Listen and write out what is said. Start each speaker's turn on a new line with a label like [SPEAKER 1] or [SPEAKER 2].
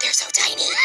[SPEAKER 1] They're so tiny.